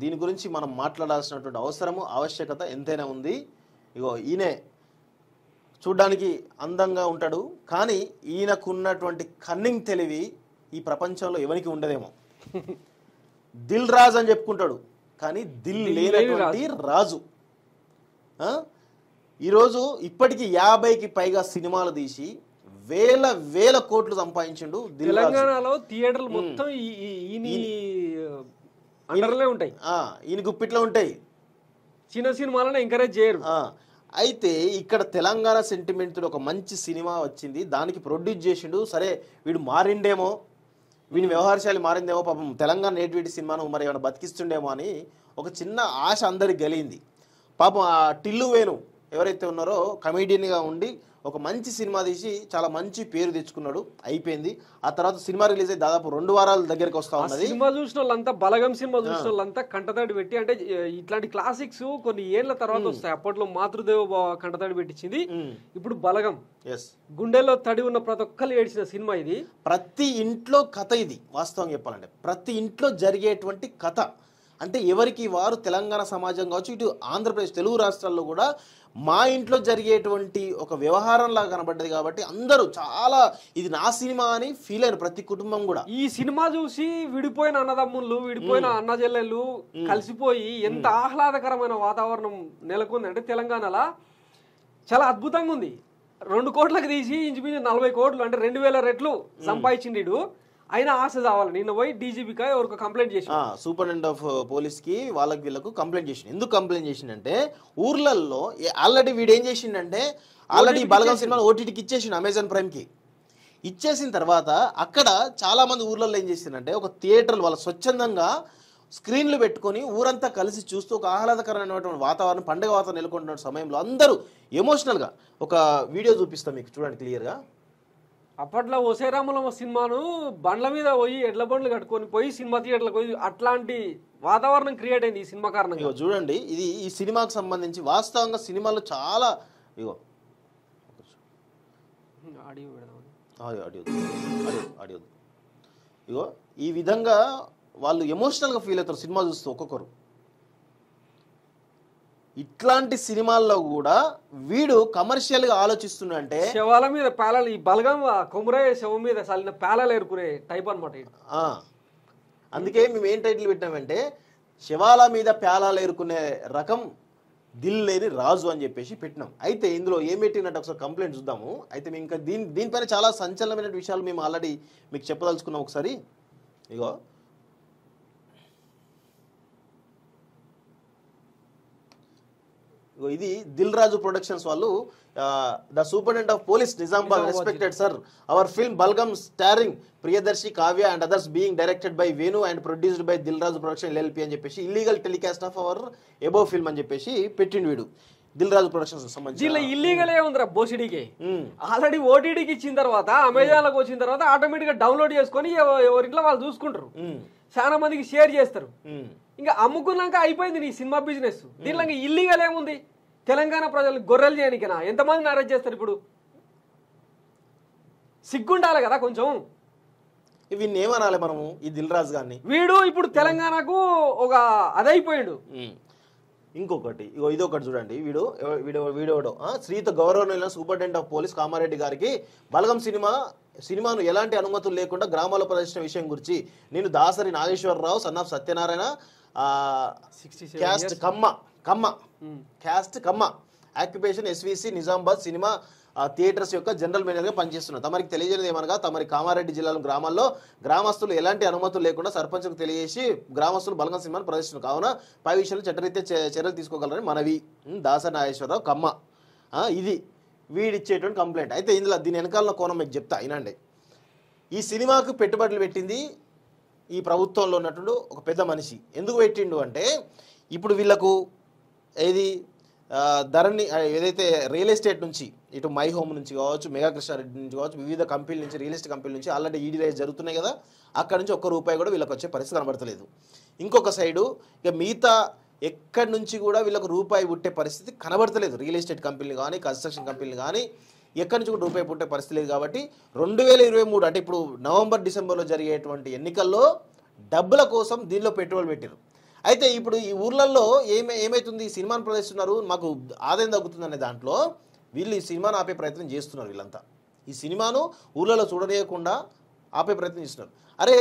దీని గురించి మనం మాట్లాడాల్సినటువంటి అవసరము ఆవశ్యకత ఎంతైనా ఉంది. ఇగో ఈయనే చూడ్డానికి అందంగా ఉంటాడు. కానీ ఈయనకున్నటువంటి కన్నింగ్ తెలివి ఈ ప్రపంచంలో ఎవరికి ఉండదేమో. దిల్ రాజ్ అని చెప్పుకుంటాడు. కానీ దిల్ దిల్ లేని లేనటువంటి రాజు? ఈరోజు ఇప్పటికి యాభైకి పైగా సినిమాలు తీసి వేల వేల కోట్లు సంపాదించిండు తెలంగాణలో థియేటర్లు మొత్తం అండర్లే ఉంటాయి. ఈయన గుప్పిట్లో ఉంటాయి. చిన్న సినిమాలను ఎంకరేజ్ చేయరు. అయితే ఇక్కడ తెలంగాణ సెంటిమెంట్ ఒక మంచి సినిమా వచ్చింది. దానికి ప్రొడ్యూస్ చేసిండు. సరే వీడు మారిండేమో వీడి వ్యవహారశాలి మారిందేమో పాపం తెలంగాణ నేటివిటీ సినిమాను మరి ఏమైనా బతికిస్తుండేమో అని ఒక చిన్న ఆశ అందరికి కలిగింది పాపం ఆ టిల్లు వేణు ఎవరైతే ఉన్నారో కమేడియన్గా ఉండి ఒక మంచి సినిమా తీసి చాలా మంచి పేరు తెచ్చుకున్నాడు. అయిపోయింది. ఆ తర్వాత సినిమా రిలీజ్ అయ్యి దాదాపు రెండు వారాల దగ్గరికి వస్తా ఉన్నది. సినిమా చూసిన వాళ్ళంతా బలగం సినిమా చూసిన వాళ్ళంతా కంటతడి పెట్టి అంటే ఇట్లాంటి క్లాసిక్స్ కొన్ని ఏళ్ళ తర్వాత వస్తాయి. అప్పట్లో మాతృదేవ కంటతడి పెట్టించింది. ఇప్పుడు బలగం. ఎస్ గుండెల్లో తడి ఉన్న ప్రతి ఒక్కరు ఏడ్చిన సినిమా ఇది. ప్రతి ఇంట్లో కథ ఇది వాస్తవం చెప్పాలంటే. ప్రతి ఇంట్లో జరిగేటువంటి కథ. అంటే ఎవరికి వారు తెలంగాణ సమాజం కావచ్చు ఇటు ఆంధ్రప్రదేశ్ తెలుగు రాష్ట్రాల్లో కూడా మా ఇంట్లో జరిగేటువంటి ఒక వ్యవహారంలాగా కనబడ్డది కాబట్టి అందరూ చాలా ఇది నా సినిమా అని ఫీల్ అయిన ప్రతి కుటుంబం కూడా. ఈ సినిమా చూసి విడిపోయిన అన్నదమ్ముళ్ళు విడిపోయిన అన్న చెల్లెళ్ళు కలిసిపోయి ఎంత ఆహ్లాదకరమైన వాతావరణం నెలకొంది. అంటే తెలంగాణలో చాలా అద్భుతంగా ఉంది. రెండు కోట్లకు తీసి ఇంచుమించు నలభై కోట్లు అంటే రెండు వేల రెట్లు సంపాదించిండు అయినా ఆశ చావాలి. నిన్న పోయి డీజీపీగా ఎవరికి కంప్లైంట్ చేసి సూపరింటెండెంట్ ఆఫ్ పోలీస్కి వాళ్ళకి వీళ్ళకు కంప్లైంట్ చేసిండు. ఎందుకు కంప్లైంట్ చేసిండంటే ఊర్లల్లో ఆల్రెడీ వీడు ఏం చేసిండంటే ఆల్రెడీ బలగం సినిమాను ఓటీటీకి ఇచ్చేసిండు అమెజాన్ ప్రైమ్కి ఇచ్చేసిన తర్వాత అక్కడ చాలా మంది ఊర్లలో ఏం చేసిందంటే ఒక థియేటర్లు వాళ్ళ స్వచ్ఛందంగా స్క్రీన్లు పెట్టుకొని ఊరంతా కలిసి చూస్తూ ఒక ఆహ్లాదకరమైనటువంటి వాతావరణం పండుగ వాతావరణం నెలకొంటున్న సమయంలో అందరూ ఎమోషనల్గా ఒక వీడియో చూపిస్తాం మీకు చూడండి క్లియర్గా అప్పట్లో ఒసేరాములమ్మ సినిమాను బండ్ల మీద పోయి ఎడ్ల బండ్లు కట్టుకొని పోయి సినిమా థియేటర్లకు పోయి అట్లాంటి వాతావరణం క్రియేట్ అయింది ఈ సినిమా కారణంగా. ఇగో చూడండి ఇది ఈ సినిమాకు సంబంధించి వాస్తవంగా సినిమాలో చాలా ఇగో. ఆడియో పెడదామని. Audio audio audio audio. ఇగో ఈ విధంగా వాళ్ళు ఎమోషనల్గా ఫీల్ అవుతారు సినిమా చూస్తూ ఒక్కొక్కరు. ఇట్లాంటి సినిమాల్లో కూడా వీడు కమర్షియల్గా ఆలోచిస్తుండంటే శవాల మీద పేలాలు ఈ బలగం ఆ కొమురయ్య శవం మీద చల్లిన పేలాలు ఏరుకునే టైప్ అనమాట అందుకే మేము ఏం టైటిల్ పెట్టామంటే శివాల మీద ప్యాలాలు ఏరుకునే రకం దిల్ లేని రాజు అని చెప్పేసి పెట్టినాం. అయితే ఇందులో ఏం పెట్టినట్టు ఒకసారి కంప్లైంట్ చూద్దాము. అయితే మేము ఇంకా దీని దీనిపైన చాలా సంచలనమైన విషయాలు మేము ఆల్రెడీ మీకు చెప్పదలుచుకున్నాం ఒకసారి. ఇగో ఇది దిల్ రాజు ప్రొడక్షన్స్ వాళ్ళు the superintendent of police Nizamabad respected sir our film Balagam starring Priyadarshi Kavya and others being directed by Venu and produced by Dil Raju production LLP అని చెప్పేసి illegal telecast of our above film అని చెప్పేసి పెట్టిండు వీడు. Dil Raju productions సంబంధించి దీనిలో ఇల్లీగలే ఉందిరా బోసిడీకి. Already ఓటీడీకి ఇచ్చిన తర్వాత అమెజాన్లోకి వచ్చిన తర్వాత ఆటోమేటిక్గా డౌన్లోడ్ చేసుకొని ఎవ- ఎవరింట్లో వాళ్ళు చూసుకుంటారు. చాలా మందికి షేర్ చేస్తారు. ఇంకా అమ్ముకున్నాక అయిపోయింది నీ సినిమా బిజినెస్. దీనిలో ఇంకా ఇల్లీగల్ ఏముంది? తెలంగాణ ప్రజలు గొర్రెలు చేయనికనా ఎంతమందిని అరెస్ట్ చేస్తారు ఇప్పుడు? సిగ్గుండాలి కదా కొంచెం. వీడిని ఏమనాలి మనము ఈ దిల్ రాజు గారిని. వీడు ఇప్పుడు తెలంగాణకు ఒక అదైపోయాడు. ఇంకొకటి ఇగో ఇదొకటి చూడండి. వీడు వీడు వీడోడు శ్రీత గౌరవనీయుల సూపరింటెండెంట్ ఆఫ్ పోలీస్ కామారెడ్డి గారికి బలగం సినిమా సినిమాను ఎలాంటి అనుమతులు లేకుండా గ్రామాల్లో ప్రదర్శన విషయం గురించి నేను దాసరి నాగేశ్వరరావు సన్ ఆఫ్ సత్యనారాయణ ఆ, 67 caste Kamma Kamma. Caste Kamma. Occupation SVC Nizamabad cinema theatres యొక్క జనరల్ మేనేజర్గా పనిచేస్తున్నారు. తమరికి తెలియజేయడం ఏమనగా తమరి కామారెడ్డి జిల్లాలో గ్రామాల్లో గ్రామస్తులు ఎలాంటి అనుమతులు లేకుండా సర్పంచ్కు తెలియజేసి గ్రామస్తులు బలంగా సినిమాను ప్రదర్శిస్తున్నారు. కావున పై విషయంలో చట్టరీత్యా చర్యలు తీసుకోగలరని మనవి. దాస నాగేశ్వరరావు కమ్మ. ఇది వీడిచ్చేటువంటి కంప్లైంట్ అయితే ఇందులో దీని వెనకాల కోణం మీకు చెప్తా అయినండి ఈ సినిమాకు పెట్టుబడులు పెట్టింది ఈ ప్రభుత్వంలో ఉన్నటువంటి ఒక పెద్ద మనిషి. ఎందుకు పెట్టిండు అంటే ఇప్పుడు వీళ్ళకు ఏది ధరని ఏదైతే రియల్ ఎస్టేట్ నుంచి ఇటు మై హోమ్ నుంచి కావచ్చు మెగా కృష్ణారెడ్డి నుంచి కావచ్చు వివిధ కంపెనీల నుంచి రియల్ ఎస్టేట్ కంపెనీల నుంచి ఆల్రెడీ ఈడీ రైజ్ జరుగుతున్నాయి కదా అక్కడ నుంచి ఒక్క రూపాయి కూడా వీళ్ళకి వచ్చే పరిస్థితి కనబడతలేదు. ఇంకొక సైడు ఇక మిగతా ఎక్కడి నుంచి కూడా వీళ్ళకు రూపాయి పుట్టే పరిస్థితి కనబడతలేదు. రియల్ ఎస్టేట్ కంపెనీలు కానీ కన్స్ట్రక్షన్ కంపెనీలు కానీ ఎక్కడి నుంచి కూడా రూపాయి పుట్టే పరిస్థితి లేదు కాబట్టి రెండు వేల ఇరవై మూడు అంటే ఇప్పుడు నవంబర్ డిసెంబర్లో జరిగేటువంటి ఎన్నికల్లో డబ్బుల కోసం దీనిలో పెట్టుబడి పెట్టారు అయితే ఇప్పుడు ఈ ఊర్లలో ఏమే ఏమైతుంది? ఈ సినిమాను ప్రదర్శిస్తున్నారు. మాకు ఆదాయం తగ్గుతుందనే దాంట్లో వీళ్ళు ఈ సినిమాను ఆపే ప్రయత్నం చేస్తున్నారు వీళ్ళంతా. ఈ సినిమాను ఊర్లలో చూడలేయకుండా ఆపే ప్రయత్నం చేస్తున్నారు. అరే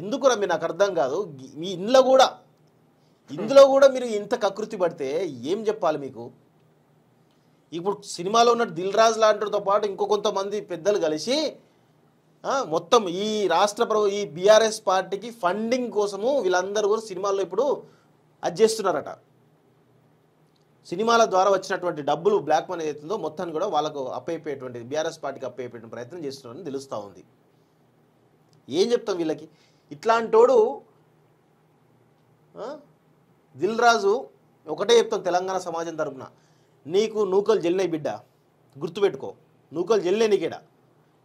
ఎందుకు రమ్మి నాకు అర్థం కాదు. మీ ఇంట్లో కూడా ఇందులో కూడా మీరు ఇంత కకృతి పడితే ఏం చెప్పాలి మీకు? ఇప్పుడు సినిమాలో ఉన్న దిల్ రాజు లాంటితో పాటు ఇంకో కొంతమంది పెద్దలు కలిసి మొత్తం ఈ రాష్ట్ర ప్రభు ఈ బీఆర్ఎస్ పార్టీకి ఫండింగ్ కోసము వీళ్ళందరూ కూడా సినిమాల్లో ఇప్పుడు అది చేస్తున్నారట. సినిమాల ద్వారా వచ్చినటువంటి డబ్బులు బ్లాక్ మనీ అవుతుందో మొత్తాన్ని కూడా వాళ్ళకు అప్పయిపోయేటువంటి బీఆర్ఎస్ పార్టీకి అప్పయిపోయే ప్రయత్నం చేస్తున్నారని తెలుస్తూ ఉంది. ఏం చెప్తాం వీళ్ళకి? ఇట్లాంటోడు దిల్ రాజు ఒకటే చెప్తాం తెలంగాణ సమాజం తరఫున నీకు నూకలు జల్లినాయి బిడ్డ? గుర్తుపెట్టుకో నూకలు జల్లినే నీకేడ?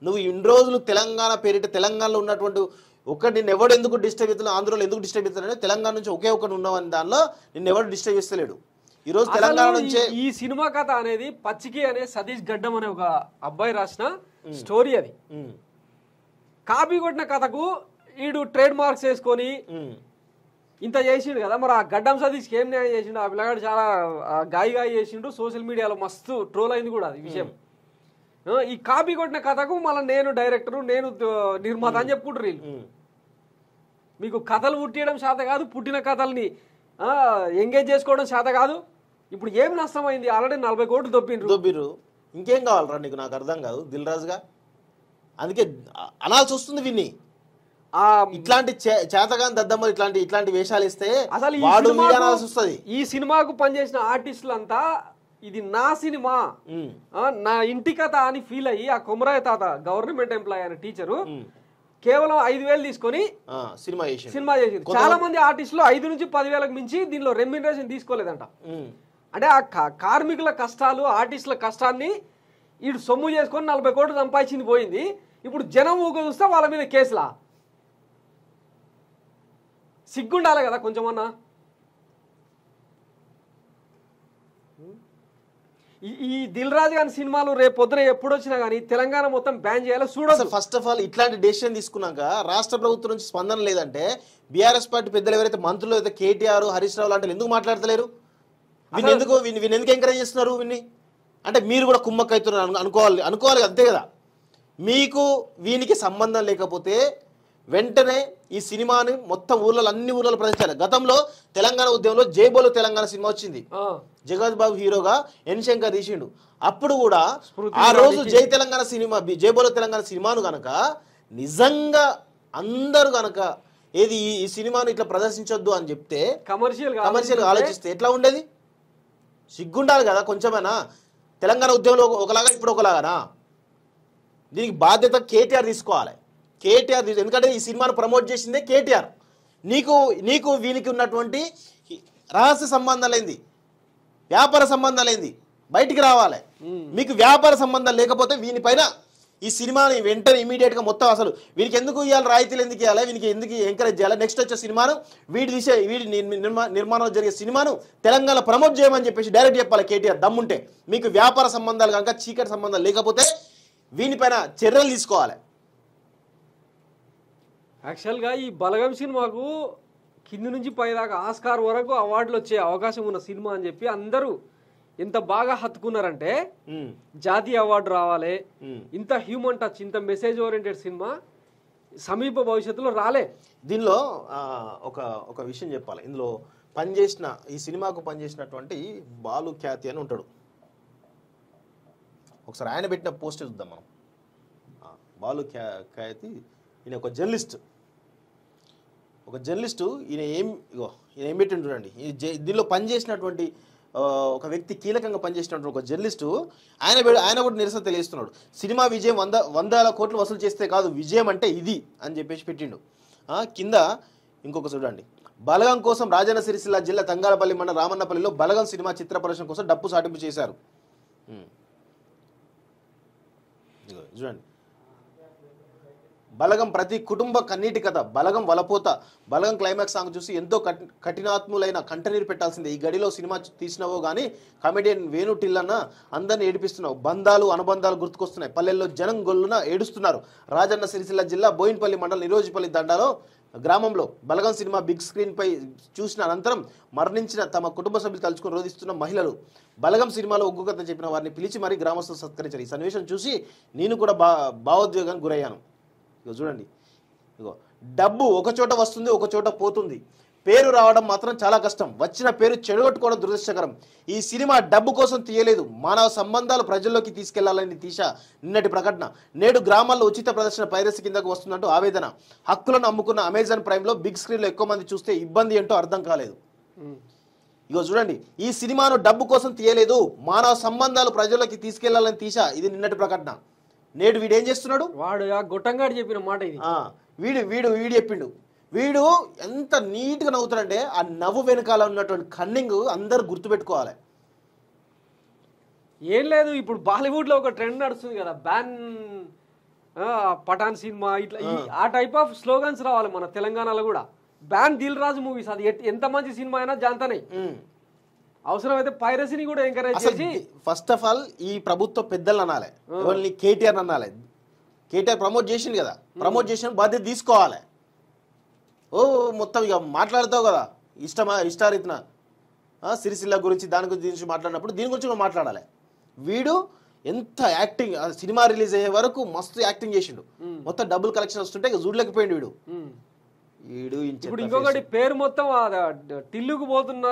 నువ్వు ఇన్ని రోజులు తెలంగాణ పేరిట తెలంగాణలో ఉన్నటువంటి ఒకటి నిన్ను ఎవడు ఎందుకు డిస్టర్బ్ అవుతున్నా ఆంధ్రలో ఎందుకు డిస్టర్బ్ అవుతున్నాడు తెలంగాణ నుంచి ఒకే ఒకటి ఉన్నావని దానిలో నిన్ను ఎవడు డిస్టర్బ్ చేస్తలేడు. ఈరోజు తెలంగాణ అసలు నుంచే ఈ- ఈ సినిమా కథ అనేది పచ్చికి అనే సతీష్ గడ్డం అనే ఒక అబ్బాయి రాసిన స్టోరీ అది. కాపీ కొట్టిన కథకు ఈడు ట్రేడ్ మార్క్స్ వేసుకొని ఇంత చేసిండు కదా మరి ఆ గడ్డం సతీష్కి ఏం న్యాయం చేసిండు? ఆ పిల్లగాడు చాలా గాయి గాయి చేసిండు సోషల్ మీడియాలో మస్తు ట్రోల్ అయింది కూడా అది విషయం. ఈ కాపీ కొట్టిన కథకు మళ్ళీ నేను డైరెక్టర్ నేను నిర్మాత అని చెప్పుకుంటారు వీళ్ళు. మీకు కథలు పుట్టియడం చేత కాదు పుట్టిన కథల్ని ఎంగేజ్ చేసుకోవడం చేత కాదు. ఇప్పుడు ఏం నష్టమైంది? ఆల్రెడీ నలభై కోట్లు దొప్పిండ్రు దొబ్బిరు ఇంకేం కావాలరా నీకు? నాకు అర్థం కాదు. దిల్ రాజుగా అందుకే అనాల్సి వస్తుంది విన్ని. ఇట్లాంటి చేతగాని దద్దమ్మలు ఇట్లాంటి ఇట్లాంటి వేషాలు ఇస్తే అసలు వాడు వస్తుంది. ఈ సినిమాకు పనిచేసిన ఆర్టిస్టులంతా ఇది నా సినిమా. నా ఇంటి కథ అని ఫీల్ అయ్యి ఆ కొమరాయ తాత గవర్నమెంట్ ఎంప్లాయ్ అనే టీచరు. కేవలం ఐదు వేలు తీసుకొని సినిమా చేసి సినిమా చేసింది చాలా మంది ఆర్టిస్టులు ఐదు నుంచి పదివేలకు మించి దీనిలో రెమ్యునరేషన్ తీసుకోలేదంట. అంటే ఆ కార్మికుల కష్టాలు ఆర్టిస్టుల కష్టాన్ని వీడు సొమ్ము చేసుకొని నలభై కోట్లు సంపాదించింది పోయింది. ఇప్పుడు జనం ఊగ చూస్తే వాళ్ళ మీద కేసులా? సిగ్గుండాలి కదా కొంచెమన్నా? ఈ- ఈ దిల్ రాజు గారి సినిమాలు రేపు పొద్దున ఎప్పుడు వచ్చినా కానీ తెలంగాణ మొత్తం బ్యాన్ చేయాలి అసలు ఫస్ట్ ఆఫ్ ఆల్ ఇట్లాంటి డెసిషన్ తీసుకున్నాక రాష్ట్ర ప్రభుత్వం నుంచి స్పందన లేదంటే బీఆర్ఎస్ పార్టీ పెద్దలు ఎవరైతే మంత్రులు అయితే కేటీఆర్ హరీష్ రావు లాంటి ఎందుకు మాట్లాడతలేరు? వీళ్ళు ఎందుకు వీళ్ళు ఎందుకు ఎంకరేజ్ చేస్తున్నారు వీన్ని? అంటే మీరు కూడా కుమ్మక్క అవుతున్నారు అను- అనుకోవాలి అనుకోవాలి అంతే కదా. మీకు వీనికి సంబంధం లేకపోతే వెంటనే ఈ సినిమాని మొత్తం ఊర్లలో అన్ని ఊర్లలో ప్రదర్శించాలి. గతంలో తెలంగాణ ఉద్యమంలో జైబోలో తెలంగాణ సినిమా వచ్చింది. జగత్ బాబు హీరోగా ఎన్ శంకర్ తీసిండు. అప్పుడు కూడా ఆ రోజు జై తెలంగాణ సినిమా బి- జై బోలో తెలంగాణ సినిమాను గనక నిజంగా అందరూ గనక ఏది ఈ- సినిమాను ఇట్లా ప్రదర్శించొద్దు అని చెప్తే కమర్షియల్ కమర్షియల్ ఆలోచిస్తే ఎట్లా ఉండేది? సిగ్గుండాలి కదా కొంచెమైనా. తెలంగాణ ఉద్యమంలో ఒక- ఒకలాగా ఇప్పుడు ఒకలాగానా? దీనికి బాధ్యత కేటీఆర్ తీసుకోవాలి. కేటీఆర్ ఎందుకంటే ఈ సినిమాను ప్రమోట్ చేసిందే కేటీఆర్. నీకు నీకు వీనికి ఉన్నటువంటి రహస్య సంబంధాలేంది వ్యాపార సంబంధాలేంది బయటికి రావాలి. మీకు వ్యాపార సంబంధం లేకపోతే వీనిపైన ఈ సినిమాని వెంటనే ఇమీడియట్గా మొత్తం అసలు వీనికి ఎందుకు ఇవ్వాలి రాయితీలు ఎందుకు ఇవ్వాలి వీనికి ఎందుకు ఎంకరేజ్ చేయాలి? నెక్స్ట్ వచ్చే సినిమాను వీడి తీసే వీడి నిర్- నిర్మా నిర్మాణంలో జరిగే సినిమాను తెలంగాణ ప్రమోట్ చేయమని చెప్పేసి డైరెక్ట్ చెప్పాలి కేటీఆర్ దమ్ముంటే. మీకు వ్యాపార సంబంధాలు కనుక చీకటి సంబంధాలు లేకపోతే వీనిపైన చర్యలు తీసుకోవాలి. యాక్చువల్గా ఈ బలగం సినిమాకు కింది నుంచి పైదాకా ఆస్కార్ వరకు అవార్డులు వచ్చే అవకాశం ఉన్న సినిమా అని చెప్పి అందరూ ఎంత బాగా హత్తుకున్నారంటే జాతీయ అవార్డు రావాలి. ఇంత హ్యూమన్ టచ్ ఇంత మెసేజ్ ఓరియంటెడ్ సినిమా సమీప భవిష్యత్తులో రాలే. దీనిలో ఒక ఒక విషయం చెప్పాలి. ఇందులో పనిచేసిన ఈ సినిమాకు పనిచేసినటువంటి బాలు ఖ్యాతి అని ఉంటాడు. ఒకసారి ఆయన పెట్టిన పోస్ట్ చూద్దాం మనం. బాలు ఖ్యా ఖ్యాతి ఈయన ఒక జర్నలిస్ట్. ఒక జర్నలిస్టు ఈయన ఏం ఇగో ఈయన ఏం పెట్టిండు చూడండి. ఈ జే- దీనిలో పనిచేసినటువంటి ఒక వ్యక్తి కీలకంగా పనిచేసినటువంటి ఒక జర్నలిస్టు ఆయన ఆయన కూడా నిరసన తెలియజేస్తున్నాడు. సినిమా విజయం వంద వందల కోట్లు వసూలు చేస్తే కాదు విజయం అంటే ఇది అని చెప్పేసి పెట్టిండు. కింద ఇంకొక చూడండి. బలగం కోసం రాజన్న సిరిసిల్ల జిల్లా తంగాలపల్లి మండలం రామన్నపల్లిలో బలగం సినిమా చిత్ర ప్రదర్శన కోసం డప్పు సాటింపు చేశారు. చూడండి. బలగం ప్రతి కుటుంబ కన్నీటి కథ బలగం వలపోత బలగం క్లైమాక్స్ సాంగ్ చూసి ఎంతో కఠి- కఠినాత్ములైన కంటనీరు పెట్టాల్సిందే. ఈ గడిలో సినిమా తీసినవో కానీ కమెడియన్ వేణు టిల్లన్న అందరిని ఏడిపిస్తున్నావు. బంధాలు అనుబంధాలు గుర్తుకొస్తున్నాయి. పల్లెల్లో జనం గొల్లున ఏడుస్తున్నారు. రాజన్న సిరిసిల్ల జిల్లా బోయిన్పల్లి మండలం నిరోజపల్లి దండాలో గ్రామంలో బలగం సినిమా బిగ్ స్క్రీన్ పై చూసిన అనంతరం మరణించిన తమ కుటుంబ సభ్యులు తలుచుకుని రోధిస్తున్న మహిళలు బలగం సినిమాలో ఒగ్గు కథ చెప్పిన వారిని పిలిచి మరీ గ్రామస్తులు సత్కరించారు. ఈ సన్నివేశం చూసి నేను కూడా బా భావోద్వేగానికి గురయ్యాను. ఇగో చూడండి. ఇగో డబ్బు ఒక చోట వస్తుంది ఒక చోట పోతుంది. పేరు రావడం మాత్రం చాలా కష్టం. వచ్చిన పేరు చెడగొట్టుకోవడం దురదృష్టకరం. ఈ సినిమా డబ్బు కోసం తీయలేదు. మానవ సంబంధాలు ప్రజల్లోకి తీసుకెళ్ళాలని తీశా నిన్నటి ప్రకటన. నేడు గ్రామాల్లో ఉచిత ప్రదర్శన పైరసీ కిందకు వస్తుందంటూ ఆవేదన. హక్కులను అమ్ముకున్న అమెజాన్ ప్రైమ్లో బిగ్ స్క్రీన్లో ఎక్కువ మంది చూస్తే ఇబ్బంది ఏంటో అర్థం కాలేదు. ఇగో చూడండి. ఈ సినిమాను డబ్బు కోసం తీయలేదు. మానవ సంబంధాలు ప్రజల్లోకి తీసుకెళ్ళాలని తీశా ఇది నిన్నటి ప్రకటన. నేడు వీడు ఏం చేస్తున్నాడు? వాడు ఆ గొట్టంగాడు చెప్పిన మాట ఇది. వీడు వీడు వీడు చెప్పిండు. వీడు ఎంత నీట్గా నవ్వుతాడంటే ఆ నవ్వు వెనకాల ఉన్నటువంటి కన్నింగ్ అందరు గుర్తుపెట్టుకోవాలి. ఏం లేదు ఇప్పుడు బాలీవుడ్లో ఒక ట్రెండ్ నడుస్తుంది కదా బ్యాన్ పఠాన్ సినిమా ఇట్లా ఈ- ఆ. టైప్ ఆఫ్ స్లోగన్స్ రావాలి మన తెలంగాణలో కూడా. బ్యాన్ దిల్ రాజు మూవీస్ అది ఎంత మంచి సినిమా అయినా జాంతనే. అవసరమైతే పైరసీని కూడా ఎంకరేజ్ చేసి ఫస్ట్ ఆఫ్ ఆల్ ఈ ప్రభుత్వ పెద్దలు అనాలి. ఎవరిని కేటీఆర్ అనాలి. కేటీఆర్ ప్రమోట్ చేసిండు కదా. ప్రమోట్ చేసిన బాధ్యత తీసుకోవాలి. ఓ మొత్తం ఇక మాట్లాడతావు కదా. ఇష్టమా ఇష్టారీతన. సిరిసిల్ల గురించి దాని గురించి మాట్లాడినప్పుడు దీని గురించి కూడా మాట్లాడాలి. వీడు ఎంత యాక్టింగ్ సినిమా రిలీజ్ అయ్యే వరకు మస్తు యాక్టింగ్ చేసిండు. మొత్తం డబుల్ కలెక్షన్ వస్తుంటే ఇక చూడలేకపోయిండు వీడు. ఇప్పుడు ఇంకొకటి పేరు మొత్తం టిల్లుకు పోతున్న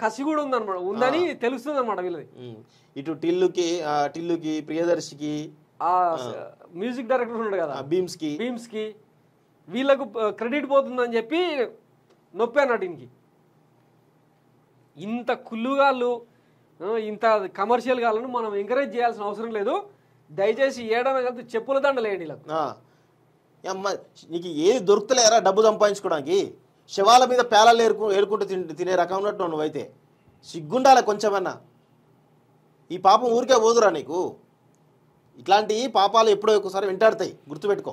కసి కూడా ఉందన్నమాట. ఉందని తెలుస్తుంది అనమాట వీళ్ళది. ఇటు టిల్లుకి టిల్లుకి ప్రియదర్శికి ఆ మ్యూజిక్ డైరెక్టర్ ఉన్నాడు కదా. భీమ్స్కి బీమ్స్కి వీళ్ళకు క్రెడిట్ పోతుందని చెప్పి నొప్పి అన్నాడు ఈయనకి. ఇంత కుళ్ళుగాళ్ళు ఆ, ఇంత కమర్షియల్ గాళ్ళను మనం ఎంకరేజ్ చేయాల్సిన అవసరం లేదు. దయచేసి ఏడన కలిపి చెప్పుల దండలేయండి ఆ. అమ్మ నీకు ఏది దొరుకుతలేరా డబ్బు సంపాదించుకోవడానికి శవాల మీద పేలాలు ఏరుకు ఏరుకుంటూ తిండి తినే రకం ఉన్నట్టు నువ్వైతే సిగ్గుండాలి కొంచెమన్నా. ఈ పాపం ఊరికే పోదురా నీకు. ఇట్లాంటి పాపాలు ఎప్పుడో ఒకసారి వెంటాడతాయి. గుర్తుపెట్టుకో.